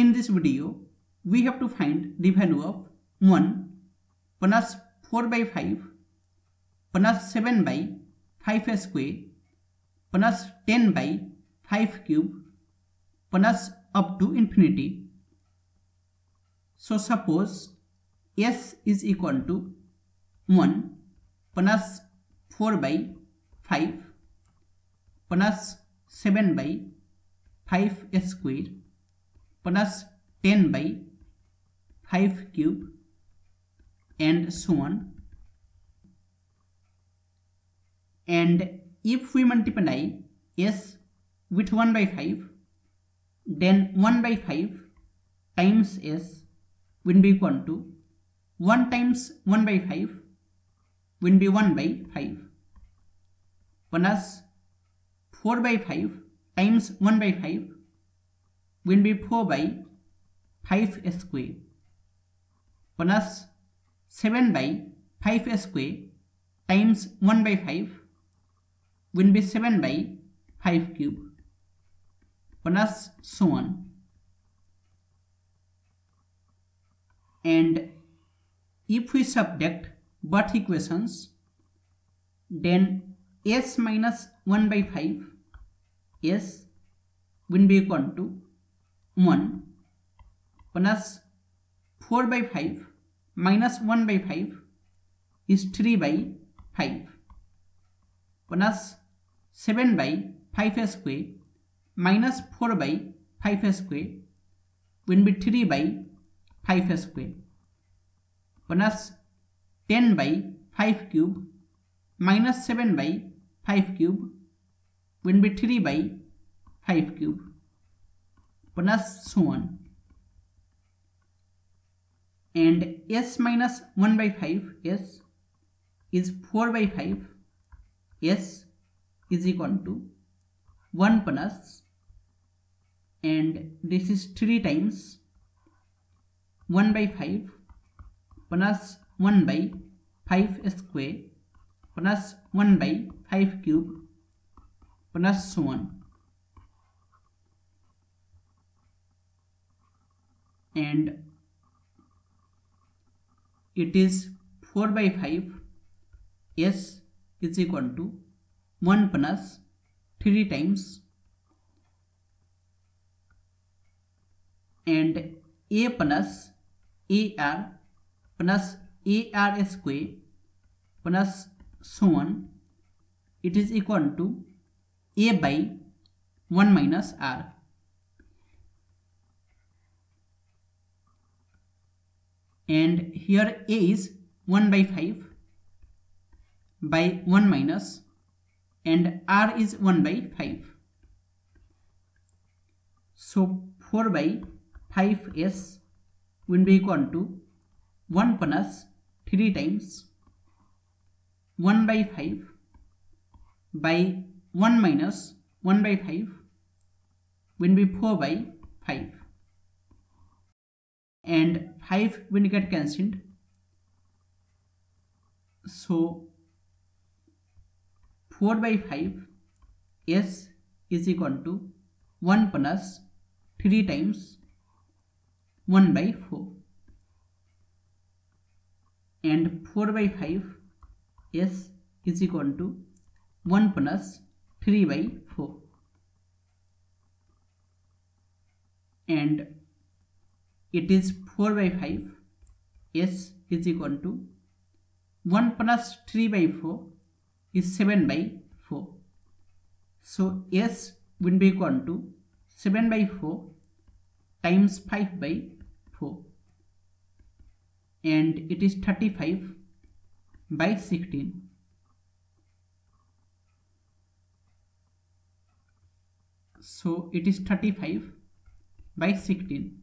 in this video we have to find the value of 1 plus 4 by 5 plus 7 by 5 square plus 10 by 5 cube plus up to infinity. So suppose s is equal to 1 plus 4 by 5 plus 7 by 5 square plus 10 by 5 cube and so on. And if we multiply s with 1 by 5 then 1 by 5 times s will be equal to 1 times 1 by 5 will be 1 by 5 plus 4 by 5 times 1 by 5 will be 4 by 5 square plus 7 by 5 square times 1 by 5 will be 7 by 5 cube plus so on. And if we subtract both equations then s minus 1 by 5 s will be equal to 1 plus 4 by 5 minus 1 by 5 is 3 by 5 plus 7 by 5 square minus 4 by 5 square will be 3 by 5 square plus 10 by 5 cube minus 7 by 5 cube will be 3 by 5 cube plus 1 and s minus 1 by 5 s is 4 by 5 s is equal to 1 plus and this is 3 times 1 by 5 plus 1 by 5 square plus 1 by 5 cube plus 1 and it is 4 by 5 s is equal to 1 plus 3 times and a plus ar plus ar square plus so on it is equal to a by 1 minus r and here a is 1 by 5 by 1 minus and r is 1 by 5 so 4 by 5s will be equal to 1 plus 3 times 1 by 5 by 1 minus 1 by 5 will be 4 by 5 and 5 will get cancelled so 4 by 5 s is equal to 1 plus 3 times 1 by 4 and 4 by 5 s is equal to 1 plus 3 by 4 and it is 4 by 5 s is equal to 1 plus 3 by 4 is 7 by 4 so s will be equal to 7 by 4 times 5 by 4 and it is 35 by 16 so it is 35 by 16